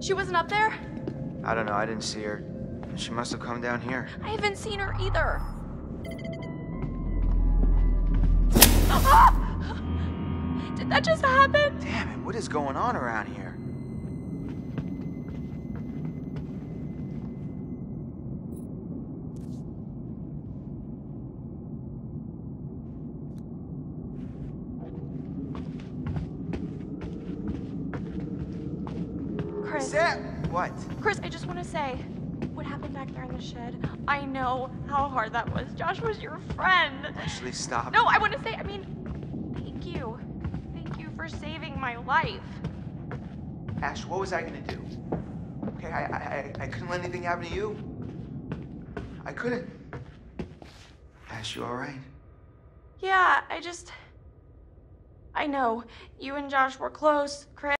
She wasn't up there? I don't know, I didn't see her. She must have come down here. I haven't seen her either. Did that just happen? Damn it, what is going on around here? Chris, Sam! What? Chris, I just want to say what happened back there in the shed. I know how hard that was. Josh was your friend. Ashley, stop. No, I want to say, I mean, thank you. Thank you for saving my life. Ash, what was I gonna do? Okay, I, I, I, I couldn't let anything happen to you. I couldn't. Ash, you alright? Yeah, I just. I know. You and Josh were close, Chris.